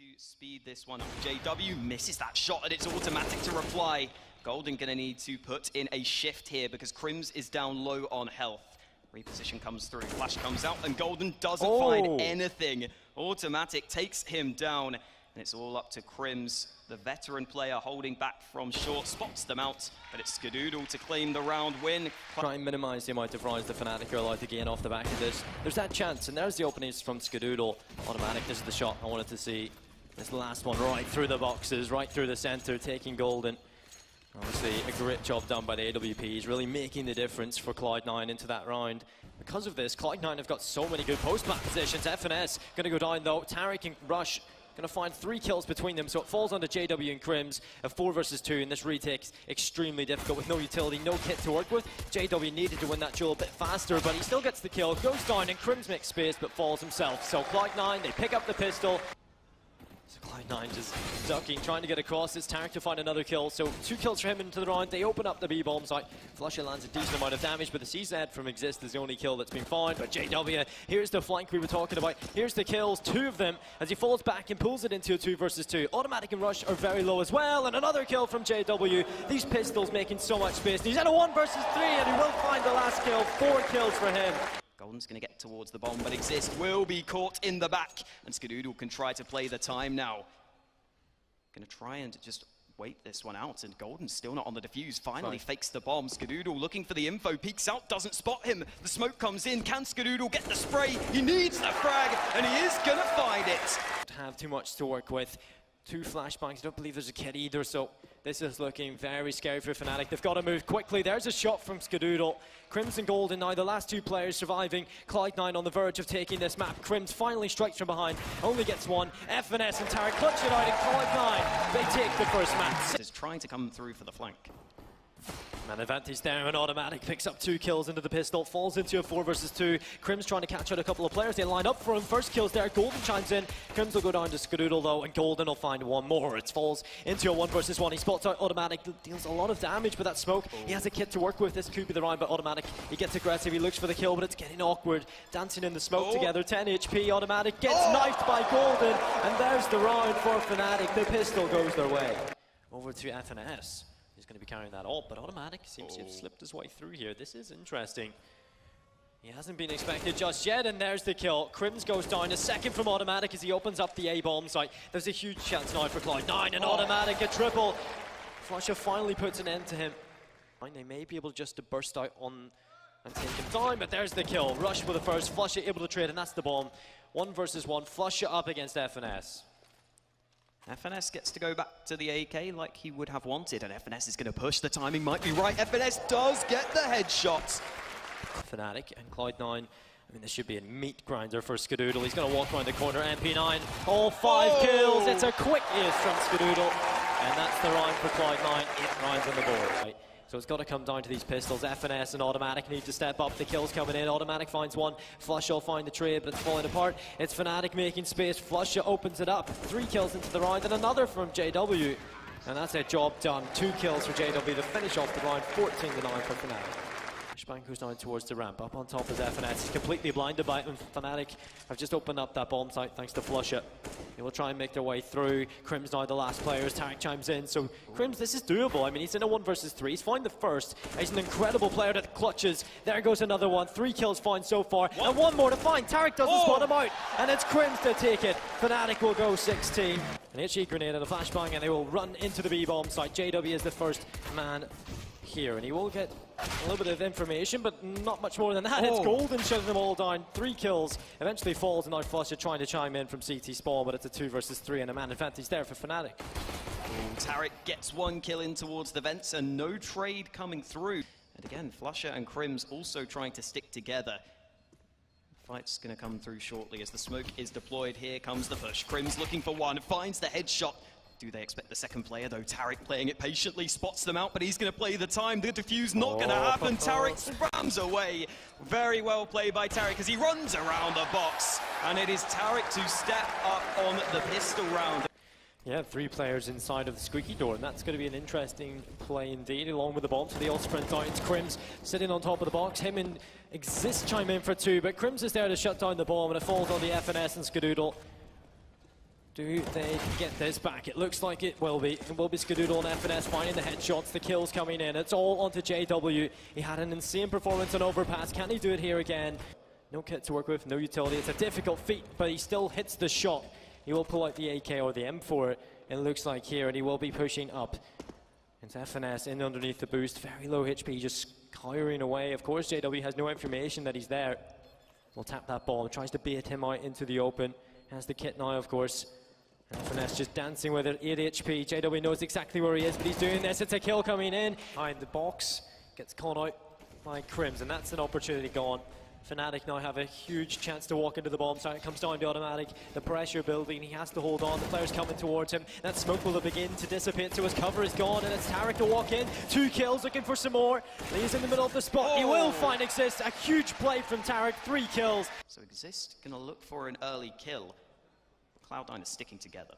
to speed this one up. JW misses that shot and it's automatic to reply. Golden gonna need to put in a shift here because Krimz is down low on health. Reposition comes through, flash comes out and Golden doesn't Oh. find anything. Automatic takes him down and it's all up to Krimz, the veteran player holding back from short, spots them out, but it's Skadoodle to claim the round win. Try and minimise the amount of rounds the Fnatic are allowed to gain off the back of this. There's that chance, and there's the openings from Skadoodle. Automatic, this is the shot I wanted to see. This last one right through the boxes, right through the centre, taking Golden. Obviously, a great job done by the AWPs, really making the difference for Cloud9 into that round. Because of this, Cloud9 have got so many good post-plant positions. FNS going to go down though. Tarik and Rush going to find three kills between them, so it falls onto JW and Krimz. A four versus two, and this retake's extremely difficult with no utility, no kit to work with. JW needed to win that duel a bit faster, but he still gets the kill, goes down, and Krimz makes space, but falls himself. So Cloud9, they pick up the pistol. So Cloud9 just ducking, trying to get across. It's Tarik to find another kill. So two kills for him into the round. They open up the B-bomb site. Flusha lands a decent amount of damage, but the CZ from Xizt is the only kill that's been found. But JW, here's the flank we were talking about. Here's the kills, two of them, as he falls back and pulls it into a two versus two. Automatic and Rush are very low as well, and another kill from JW. These pistols making so much space. He's at a one versus three, and he will find the last kill. Four kills for him. Golden's going to get towards the bomb, but Xizt will be caught in the back. And Skadoodle can try to play the time now. Going to try and just wait this one out. And Golden's still not on the defuse. Finally Right. fakes the bomb. Skadoodle looking for the info. Peeks out, doesn't spot him. The smoke comes in. Can Skadoodle get the spray? He needs the frag, and he is going to find it. have too much to work with. Two flashbangs, I don't believe there's a kid either, so this is looking very scary for Fnatic. They've got to move quickly. There's a shot from Skadoodle. Crimson Golden now, the last two players surviving. Cloud9 on the verge of taking this map. Krimz finally strikes from behind, only gets one. FNS and Tarik clutch it out, and Cloud9, they take the first map. Is trying to come through for the flank. Man advantage there, and automatic picks up two kills into the pistol, falls into a four versus two. Krimz's trying to catch out a couple of players. They line up for him. First kills there. Golden chimes in. Krimz will go down to Skadoodle though, and Golden will find one more. It falls into a one versus one. He spots out automatic, deals a lot of damage with that smoke. He has a kit to work with. This could be the round, but automatic. He gets aggressive. He looks for the kill, but it's getting awkward. Dancing in the smoke Oh. together. 10 HP. Automatic gets oh. knifed by Golden, and there's the round for Fnatic. The pistol goes their way. Over to FNS. Going to be carrying that up, but Automatic seems to have oh. slipped his way through here. This is interesting. He hasn't been expected just yet, and there's the kill. Krimz goes down, a second from Automatic as he opens up the A-bomb site. There's a huge chance now for Cloud9, and oh. Automatic, a triple. Flusha finally puts an end to him. And They may be able just to burst out on and take him down, but there's the kill. Rush with the first, Flusha able to trade, and that's the bomb. One versus one, Flusha up against FNS. FNS gets to go back to the AK like he would have wanted, and FNS is going to push. The timing might be right. FNS does get the headshot. Fnatic and Cloud9. I mean, this should be a meat grinder for Skadoodle. He's going to walk around the corner. MP9, all five Oh! kills. It's a quick ace from Skadoodle. And that's the round for Cloud9. It rounds on the board. Right. So it's got to come down to these pistols. FNS and Automatic need to step up. The kills coming in. Automatic finds one. Flush will find the trade, but it's falling apart. It's Fnatic making space. Flush opens it up. Three kills into the round, and another from JW. And that's a job done. Two kills for JW to finish off the round. 14 to 9 for Fnatic. Flashbang goes down towards the ramp. Up on top is FNS. He's completely blinded by it. And Fnatic have just opened up that bomb site thanks to Flush It. They will try and make their way through. Krimz's now the last players. Tarik chimes in. So Krimz, this is doable. I mean, he's in a one versus three. He's found the first. He's an incredible player that clutches. There goes another one. Three kills found so far. And one more to find. Tarik doesn't Oh! spot him out. And it's Krimz to take it. Fnatic will go 16. An HE grenade and a flashbang, and they will run into the B bomb site. JW is the first man here, and he will get a little bit of information, but not much more than that. It's Oh. Golden shutting them all down. Three kills, eventually falls, and now Flusha trying to chime in from CT spawn, but it's a two versus three, and a man advantage there for Fnatic. Tarik gets one kill in towards the vents and no trade coming through. And again, Flusha and Krimz also trying to stick together. Fight's going to come through shortly as the smoke is deployed. Here comes the push. Krimz looking for one, finds the headshot. Do they expect the second player though? Tarik playing it patiently, spots them out, but he's going to play the time. The defuse not going to Oh. happen. Tarik sprams away. Very well played by Tarik as he runs around the box. And it is Tarik to step up on the pistol round. Yeah, three players inside of the squeaky door, and that's going to be an interesting play indeed, along with the bomb. So they all sprint out. It's Krimz sitting on top of the box. Him and Xizt chime in for two, but Krimz is there to shut down the bomb, and it falls on the FNS and Skadoodle. Do they get this back? It looks like it will be. It will be Skadoodle and FNS finding the headshots, the kills coming in. It's all onto JW. He had an insane performance on Overpass. Can he do it here again? No kit to work with, no utility. It's a difficult feat, but he still hits the shot. He will pull out the AK or the M4, it looks like here, and he will be pushing up. It's FNS in underneath the boost, very low HP, just cowering away. Of course, JW has no information that he's there. Will tap that ball, tries to bait him out into the open. Has the kit now, of course. FNS just dancing with it, 8 HP. JW knows exactly where he is, but he's doing this. It's a kill coming in. Behind the box, gets caught out by Krimz, and that's an opportunity gone. Fnatic now have a huge chance to walk into the bomb site. It comes down to automatic. The pressure building. He has to hold on. The players coming towards him. That smoke will begin to dissipate, so his cover is gone, and it's Tarik to walk in. Two kills, looking for some more. He's in the middle of the spot. Oh. He will oh. find Xizt. A huge play from Tarik. Three kills. So Xizt going to look for an early kill. Cloud9 is sticking together.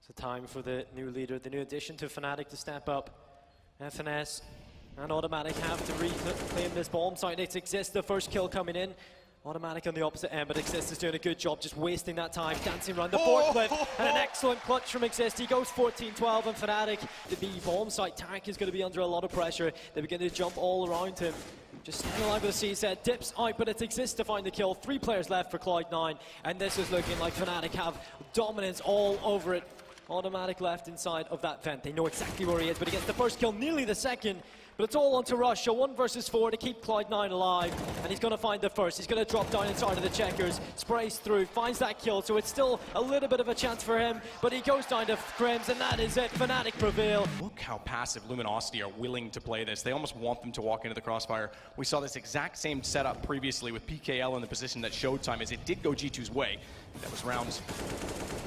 So time for the new leader, the new addition to Fnatic to step up. FNS and Automatic have to reclaim this bomb site. It exists, the first kill coming in. Automatic on the opposite end, but Xizt is doing a good job just wasting that time, dancing around the oh, forklift. Oh, oh, and an excellent clutch from Xizt. He goes 14-12 and Fnatic, the B bomb site tank is going to be under a lot of pressure. They begin to jump all around him. Just staying alive with the CZ, dips out, but it exists to find the kill. Three players left for Cloud9, and this is looking like Fnatic have dominance all over it. Automatic left inside of that vent. They know exactly where he is, but he gets the first kill, nearly the second. But it's all on onto Russia, one versus four to keep Cloud 9 alive. And he's going to find the first. He's going to drop down inside of the checkers, sprays through, finds that kill. So it's still a little bit of a chance for him. But he goes down to Krimz, and that is it. Fnatic prevail. Look how passive Luminosity are willing to play this. They almost want them to walk into the crossfire. We saw this exact same setup previously with PKL in the position that Showtime is. It did go G2's way. That was round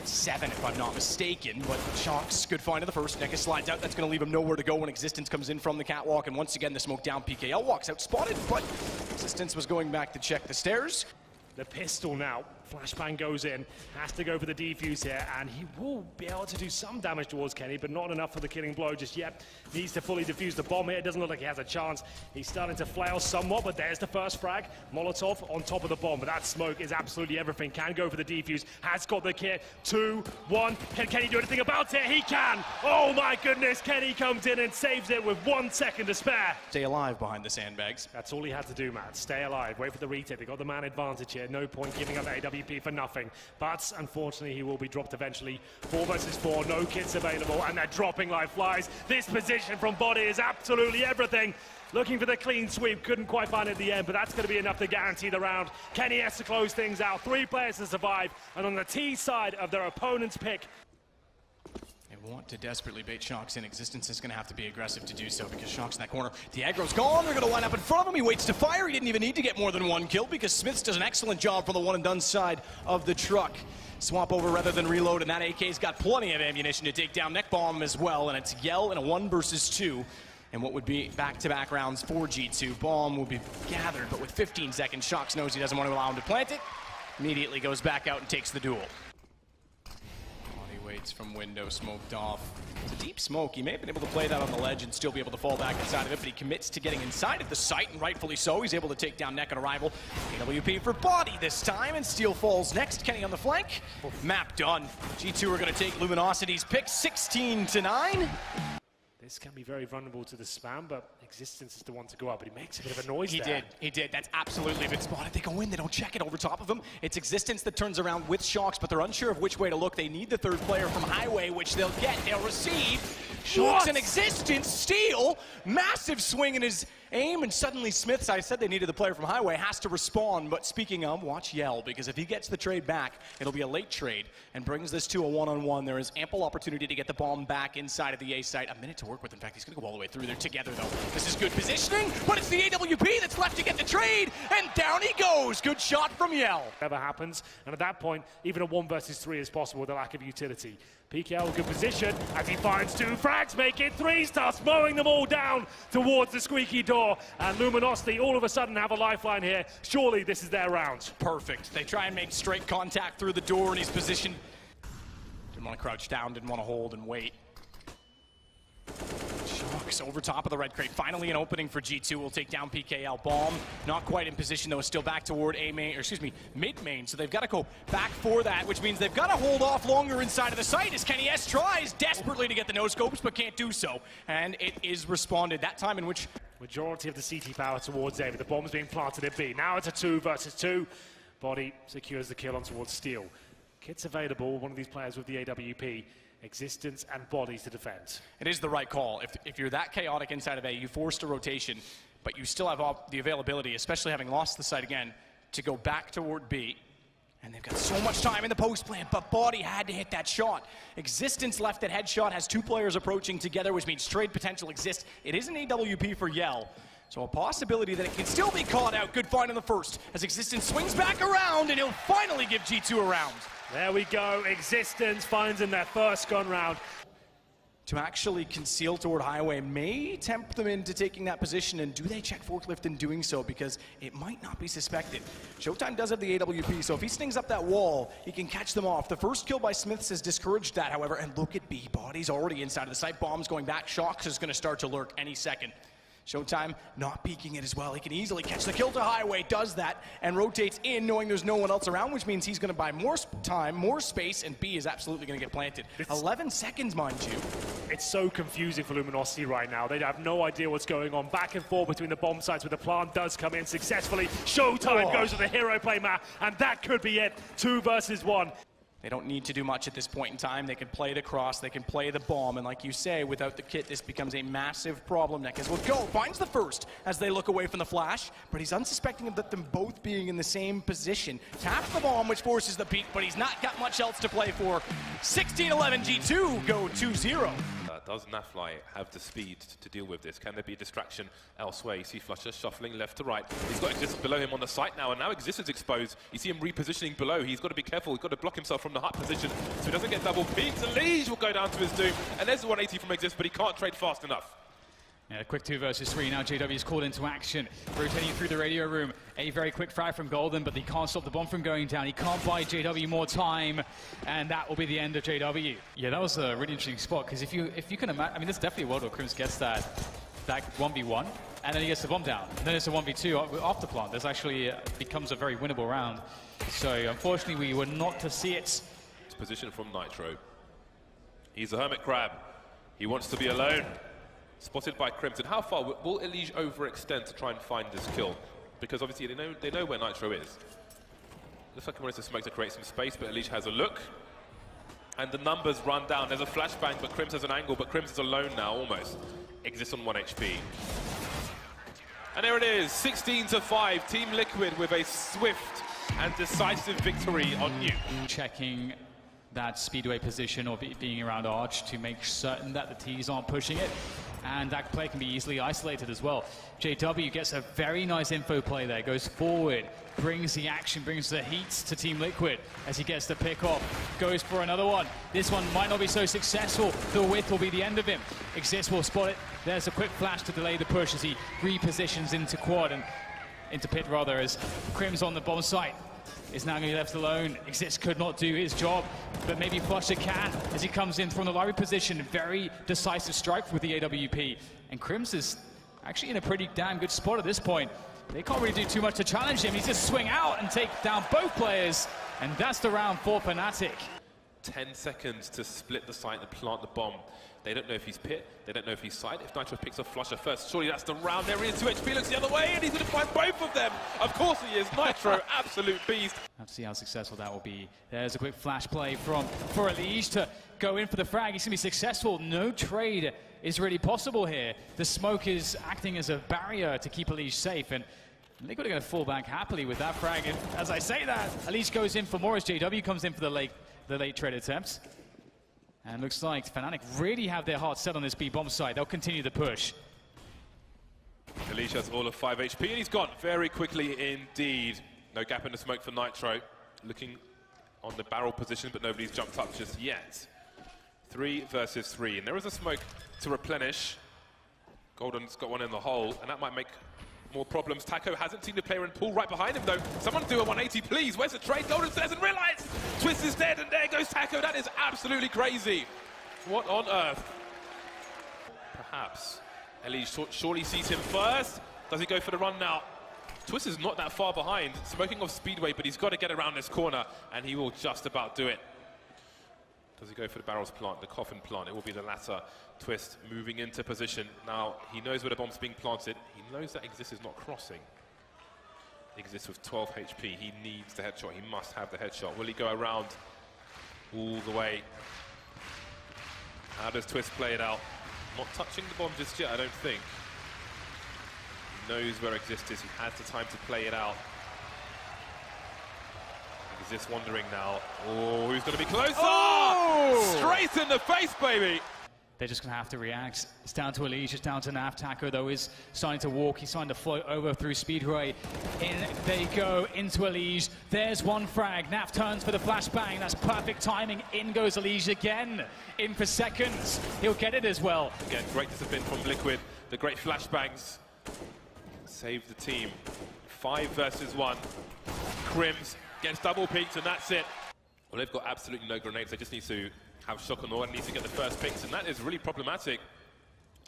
seven, if I'm not mistaken. But Shox, good find of the first. Nekka slides out. That's going to leave him nowhere to go when Existence comes in from the catwalk. And once again, the smoke down. PKL walks out spotted, but Existence was going back to check the stairs. The pistol now Flashbang goes in, has to go for the defuse here, and he will be able to do some damage towards Kenny, but not enough for the killing blow just yet. Needs to fully defuse the bomb here. It doesn't look like he has a chance. He's starting to flail somewhat, but there's the first frag. Molotov on top of the bomb, but that smoke is absolutely everything. Can go for the defuse, has got the kit. Two, one. Can Kenny do anything about it? He can! Oh my goodness, Kenny comes in and saves it with one second to spare. Stay alive behind the sandbags. That's all he had to do, Matt. Stay alive. Wait for the retake. They got the man advantage here. No point giving up AW WP for nothing. But unfortunately, he will be dropped eventually. Four versus four, no kits available, and they're dropping like flies. This position from Body is absolutely everything. Looking for the clean sweep, couldn't quite find it at the end, but that's going to be enough to guarantee the round. Kenny has to close things out. Three players to survive, and on the T side of their opponent's pick, want to desperately bait Shox in. Existence is going to have to be aggressive to do so because Shox in that corner. The aggro's gone. They're going to line up in front of him. He waits to fire. He didn't even need to get more than one kill because Smithzz does an excellent job for the one and done side of the truck. Swap over rather than reload, and that AK's got plenty of ammunition to take down Neck Bomb as well, and it's Yell in a one versus two. And what would be back-to-back -back rounds for G2. Bomb will be gathered, but with 15 seconds, Shox knows he doesn't want to allow him to plant it. Immediately goes back out and takes the duel from window, smoked off. It's a deep smoke. He may have been able to play that on the ledge and still be able to fall back inside of it, but he commits to getting inside of the site, and rightfully so. He's able to take down Neck on arrival. AWP for body this time, and Steel falls next. Kenny on the flank. Map done. G2 are going to take Luminosity's pick 16 to 9. This can be very vulnerable to the spam, but Existence is the one to go up, but he makes a bit of a noise He there. did, he did. That's absolutely been spotted. They go in, they don't check it over top of him. It's Existence that turns around with Shox, but they're unsure of which way to look. They need the third player from Highway, which they'll get. They'll receive. Shox and Existence steal. Massive swing in his aim, and suddenly Smithzz, I said they needed the player from Highway, has to respond. But speaking of, watch Yell, because if he gets the trade back, it'll be a late trade and brings this to a one-on-one. -on -one. There is ample opportunity to get the bomb back inside of the A site. A minute to work with. In fact, he's going to go all the way through there together, though. This is good positioning, but it's the AWP that's left to get the trade, and down he goes. Good shot from Yell. Never happens, and at that point, even a one versus three is possible with a lack of utility. PKL good position as he finds two frags, make it three, starts mowing them all down towards the squeaky door. And Luminosity all of a sudden have a lifeline here. Surely this is their round. Perfect. They try and make straight contact through the door and he's positioned. Didn't want to crouch down, didn't want to hold and wait. Shox over top of the red crate. Finally an opening for G2. will take down PKL. Bomb not quite in position though. Still back toward A main, or excuse me, mid main. So they've got to go back for that, which means they've got to hold off longer inside of the site as Kenny S tries desperately to get the no scopes, but can't do so. And it is responded that time in which Majority of the CT power towards A, but the bomb's being planted at B. Now it's a two versus two. Body secures the kill on towards Steel. Kits available, one of these players with the AWP existence and bodies to defend. It is the right call. If, if you're that chaotic inside of A, you forced a rotation, but you still have the availability, especially having lost the site again, to go back toward B. And they've got so much time in the post plant, but Body had to hit that shot. Existence left at headshot, has two players approaching together, which means trade potential exists. It is an AWP for Yell. So a possibility that it can still be caught out. Good find in the first. As Existence swings back around, and he'll finally give G2 a round. There we go. Existence finds in their first gun round. To actually conceal toward highway may tempt them into taking that position. And do they check forklift in doing so? Because it might not be suspected. Showtime does have the AWP, so if he stings up that wall, he can catch them off. The first kill by Smithzz has discouraged that, however. And look at B. Body's already inside of the site. Bombs going back. Shox is going to start to lurk any second. Showtime not peeking it as well. He can easily catch the kill to Highway, does that, and rotates in knowing there's no one else around, which means he's going to buy more time, more space, and B is absolutely going to get planted. It's 11 seconds, mind you. It's so confusing for Luminosity right now. They have no idea what's going on. Back and forth between the bomb sites, but the plant does come in successfully. Showtime oh. goes with the hero play map, and that could be it. Two versus one. They don't need to do much at this point in time. They can play the cross, they can play the bomb, and like you say, without the kit, this becomes a massive problem. NEKIZ will go, finds the first as they look away from the flash, but he's unsuspecting of them both being in the same position. Taps the bomb, which forces the peak, but he's not got much else to play for. 16-11 G2 go 2-0 does Nafly have the speed to deal with this? Can there be a distraction elsewhere? You see Flusha shuffling left to right. He's got Existence below him on the site now, and now Existence exposed. You see him repositioning below. He's got to be careful. He's got to block himself from the hut position so he doesn't get double peaked. And Elige will go down to his doom. And there's the 180 from Xizt, but he can't trade fast enough. Yeah, quick two versus three. Now JW is called into action, rotating through the radio room. A very quick frag from Golden, but he can't stop the bomb from going down. He can't buy JW more time, and that will be the end of JW. Yeah, that was a really interesting spot because if you if you can imagine, I mean, there's definitely a world where Krimz gets that that 1v1, and then he gets the bomb down. And then it's a 1v2 after plant. This actually uh, becomes a very winnable round. So unfortunately, we were not to see it. It's position from Nitro. He's a hermit crab. He wants to be alone. Spotted by Crimson. How far will Elige overextend to try and find this kill? Because obviously they know they know where Nitro is. Looks like he wants to smoke to create some space, but Elige has a look. And the numbers run down. There's a flashbang, but Krimz has an angle, but Krimz is alone now, almost. Exists on 1 HP. And there it is, 16 to 5. Team Liquid with a swift and decisive victory on you. Checking that speedway position or being around Arch to make certain that the T's aren't pushing it and that play can be easily isolated as well. JW gets a very nice info play there, goes forward, brings the action, brings the heat to Team Liquid as he gets the pick off, goes for another one. This one might not be so successful. The width will be the end of him. Xizt will spot it. There's a quick flash to delay the push as he repositions into quad and into pit rather as Krimz's on the bomb site is now going to be left alone. Xizt could not do his job, but maybe Flusha can as he comes in from the library position. Very decisive strike with the AWP. And Krimz is actually in a pretty damn good spot at this point. They can't really do too much to challenge him. He's just swing out and take down both players. And that's the round for Fnatic. 10 seconds to split the site and plant the bomb. They don't know if he's pit, they don't know if he's side. If Nitro picks a flusher first, surely that's the round. There he is, 2 HP, looks the other way, and he's going to find both of them. Of course he is, Nitro, absolute beast. Have to see how successful that will be. There's a quick flash play from for Elige to go in for the frag. He's going to be successful. No trade is really possible here. The smoke is acting as a barrier to keep Elige safe, and Liquid are going to fall back happily with that frag. And as I say that, Elige goes in for Morris. JW comes in for the late, the late trade attempts. And looks like Fnatic really have their heart set on this B-bomb side. They'll continue the push. Elige has all of 5 HP, and he's gone very quickly indeed. No gap in the smoke for Nitro. Looking on the barrel position, but nobody's jumped up just yet. Three versus three, and there is a smoke to replenish. Golden's got one in the hole, and that might make more problems. Taco hasn't seen the player in pool right behind him, though. Someone do a 180, please. Where's the trade? Golden doesn't realize. Twist is dead, and there goes Taco. That is absolutely crazy. What on earth? Perhaps Elige surely sees him first. Does he go for the run now? Twist is not that far behind, smoking off Speedway, but he's got to get around this corner, and he will just about do it. Does he go for the barrels plant, the coffin plant? It will be the latter. Twist moving into position. Now, he knows where the bomb's being planted. He knows that Xizt is not crossing. Xizt with 12 HP. He needs the headshot. He must have the headshot. Will he go around all the way? How does Twist play it out? Not touching the bomb just yet, I don't think. He knows where Xizt is. He has the time to play it out. Xizt wondering now. Oh, who's going to be closer? Oh! Straight in the face, baby! They're just going to have to react. It's down to Elige, it's down to NAF. Taco, though, is starting to walk. He's starting to float over through Speedway. In they go into Elige. There's one frag. NAF turns for the flashbang. That's perfect timing. In goes Elige again. In for seconds. He'll get it as well. Again, great discipline from Liquid. The great flashbangs save the team. Five versus one. Krimz gets double peaked, and that's it. Well, they've got absolutely no grenades. They just need to have Shock and Noah needs to get the first picks, and that is really problematic.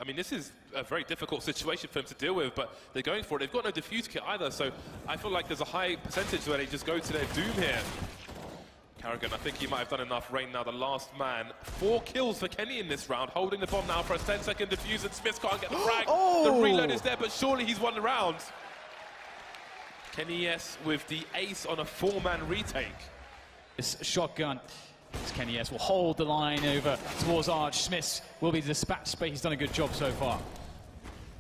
I mean, this is a very difficult situation for them to deal with, but they're going for it. They've got no defuse kit either, so I feel like there's a high percentage where they just go to their doom here. Karrigan, I think he might have done enough. Rain now the last man. Four kills for Kenny in this round, holding the bomb now for a 10-second defuse, and Smith can't get the frag. oh! The reload is there, but surely he's won the round. Kenny S with the ace on a four-man retake. This shotgun as Kenny S will hold the line over towards Arch. Smith will be dispatched, but he's done a good job so far.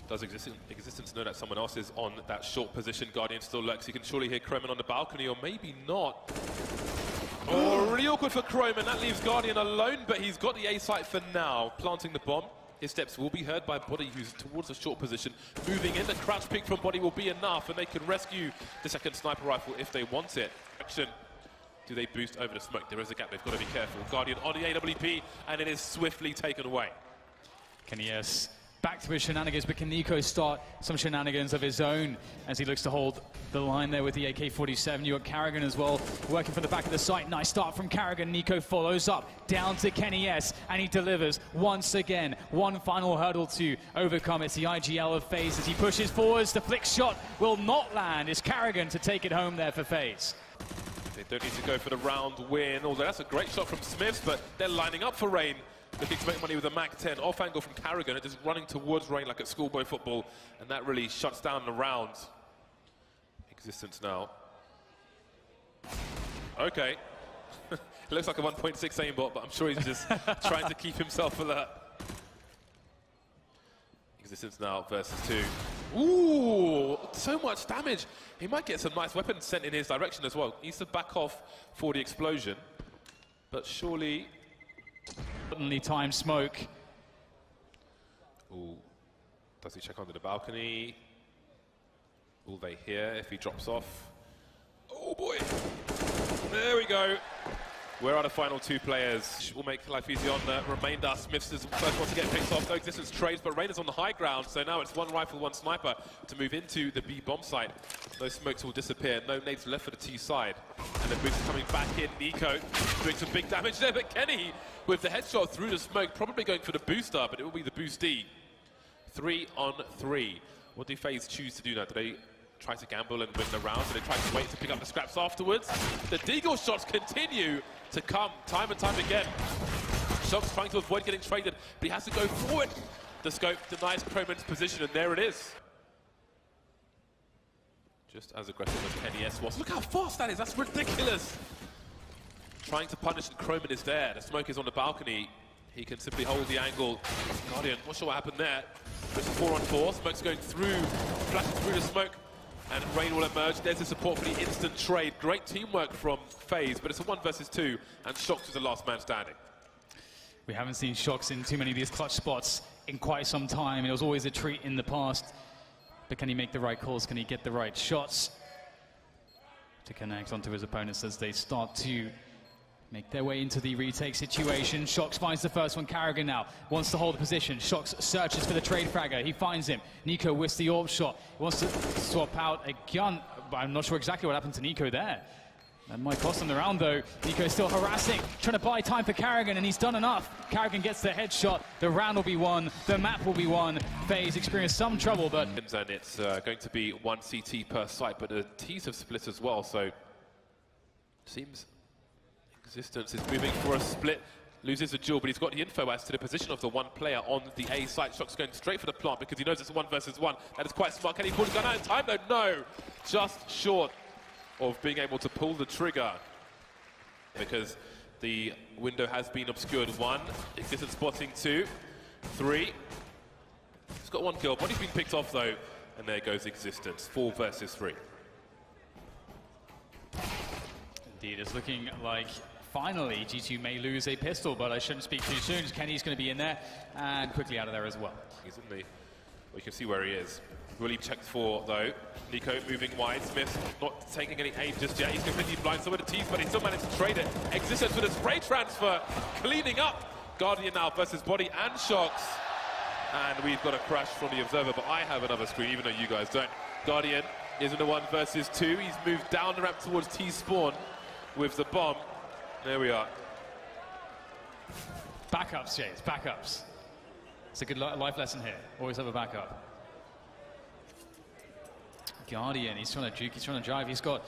Does existence, existence know that someone else is on that short position? Guardian still lurks. You can surely hear cromen on the balcony, or maybe not. Oh, really awkward for cromen. That leaves Guardian alone, but he's got the A site for now, planting the bomb. His steps will be heard by Body, who's towards the short position. Moving in, the crouch pick from Body will be enough, and they can rescue the second sniper rifle if they want it. Action do they boost over the smoke? There is a gap, they've got to be careful. Guardian on the AWP, and it is swiftly taken away. Kenny S, back to his shenanigans, but can NiKo start some shenanigans of his own as he looks to hold the line there with the AK-47. You got Karrigan as well, working from the back of the site. Nice start from Karrigan. NiKo follows up, down to Kenny S, and he delivers once again. One final hurdle to overcome. It's the IGL of FaZe as he pushes forwards. The flick shot will not land. It's Karrigan to take it home there for FaZe. They don't need to go for the round win, although that's a great shot from Smithzz, but they're lining up for Rain. Looking to make money with a MAC-10 off angle from Karrigan and just running towards Rain like at schoolboy football, and that really shuts down the round. Existence now. Okay. it looks like a 1.6 aimbot, but I'm sure he's just trying to keep himself alert. Existence now versus two. Ooh, so much damage. He might get some nice weapons sent in his direction as well. He needs to back off for the explosion. But surely... Suddenly time smoke. Ooh. Does he check under the balcony? Will they hear if he drops off? Oh boy. There we go. Where are the final two players? We'll make life easy on the remainder. Smithzz is the first one to get picked off. No existence trades, but Rain is on the high ground, so now it's one rifle, one sniper to move into the B bomb site. Those smokes will disappear. No nades left for the T side. And the boost is coming back in. NiKo doing some big damage there, but Kenny with the headshot through the smoke, probably going for the booster, but it will be the boosty. Three on three. What do FaZe choose to do now? Do they try to gamble and win the round, or they try to wait to pick up the scraps afterwards? The Deagle shots continue to come time and time again. Shox's trying to avoid getting traded, but he has to go forward. The scope denies cromen's position, and there it is. Just as aggressive as Kenny S was. Look how fast that is, that's ridiculous. Trying to punish, and is there. The smoke is on the balcony. He can simply hold the angle. Guardian, not sure what happened there. A four on four. Smoke's going through, flashing through the smoke and Rain will emerge. There's the support for the instant trade. Great teamwork from FaZe, but it's a one versus two, and Shox is the last man standing. We haven't seen Shox in too many of these clutch spots in quite some time. It was always a treat in the past. But can he make the right calls? Can he get the right shots to connect onto his opponents as they start to make their way into the retake situation. Shox finds the first one. Karrigan now wants to hold the position. Shox searches for the trade fragger. He finds him. NiKo with the orb shot. He wants to swap out a gun, but I'm not sure exactly what happened to NiKo there. That might cost him the round though. NiKo still harassing, trying to buy time for Karrigan, and he's done enough. Karrigan gets the headshot, the round will be won, the map will be won. FaZe experienced some trouble, but And it's uh, going to be one CT per site, but the T's have split as well, so seems Existence is moving for a split. Loses the duel, but he's got the info as to the position of the one player on the A site. Shox's going straight for the plant because he knows it's one versus one. That is quite smart. Can he pull the gun out in time? though? no. Just short of being able to pull the trigger because the window has been obscured. One, Existence spotting two, three. He's got one kill. Body's been picked off though, and there goes Existence. Four versus three. Indeed, it's looking like finally G2 may lose a pistol, but I shouldn't speak too soon. Kenny's going to be in there and quickly out of there as well. He's in the. Well, you can see where he is. Really checked for though. NiKo moving wide. Smith not taking any aim just yet. He's completely blind. Some of the teeth, but he still managed to trade it. Existence with a spray transfer, cleaning up. Guardian now versus Body and Shox. And we've got a crash from the Observer, but I have another screen, even though you guys don't. Guardian is in the one versus two. He's moved down the ramp towards T-Spawn with the bomb. There we are. Backups, James, backups. It's a good li- life lesson here. Always have a backup. Guardian, he's trying to juke, he's trying to drive. He's got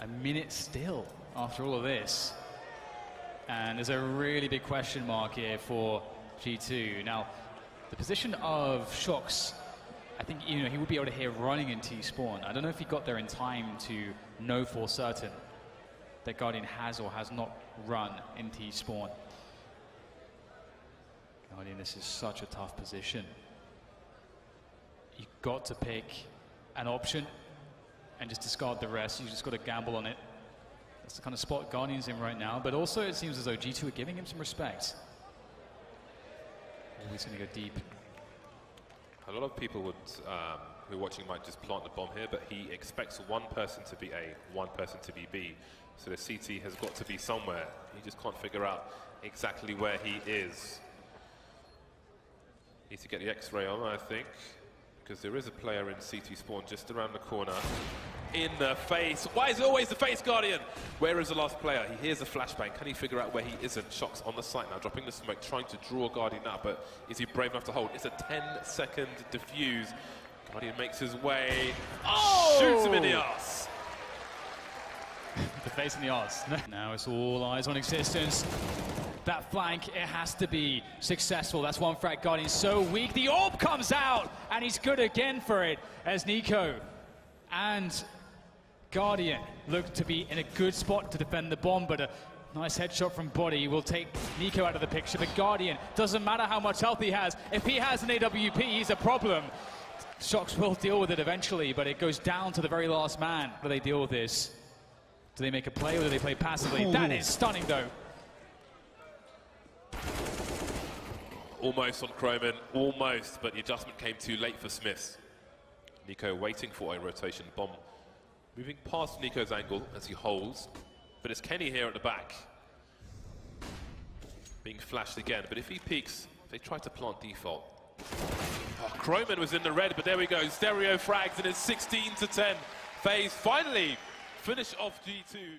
a minute still after all of this. And there's a really big question mark here for G2. Now, the position of Shox, I think, you know, he would be able to hear running in T-spawn. I don't know if he got there in time to know for certain that Guardian has or has not run in T-spawn. Guardian, this is such a tough position. You've got to pick an option and just discard the rest. You've just got to gamble on it. That's the kind of spot Guardian's in right now. But also, it seems as though G2 are giving him some respect. He's going to go deep. A lot of people would, um, who are watching might just plant the bomb here, but he expects one person to be A, one person to be B. So the CT has got to be somewhere. He just can't figure out exactly where he is. Needs to get the X-ray on, I think, because there is a player in CT spawn just around the corner. In the face. Why is it always the face, Guardian? Where is the last player? He hears a flashbang. Can he figure out where he isn't? Shox on the site now, dropping the smoke, trying to draw Guardian out, but is he brave enough to hold? It's a 10-second diffuse. Guardian makes his way. Oh! Shoots him in the ass. In the odds. now it's all eyes on existence. That flank, it has to be successful. That's one frag Guardian so weak. The orb comes out, and he's good again for it as NiKo and Guardian look to be in a good spot to defend the bomb, but a nice headshot from Body will take NiKo out of the picture. But Guardian, doesn't matter how much health he has, if he has an AWP, he's a problem. Shox will deal with it eventually, but it goes down to the very last man. Do they deal with this? Do they make a play or do they play passively? That is stunning, though. Almost on cromen, almost, but the adjustment came too late for Smithzz. NiKo waiting for a rotation bomb. Moving past NiKo's angle as he holds, but it's Kenny here at the back. Being flashed again, but if he peeks, they try to plant default. Oh, cromen was in the red, but there we go. Stereo frags, and it's 16 to 10. FaZe finally finish off G2.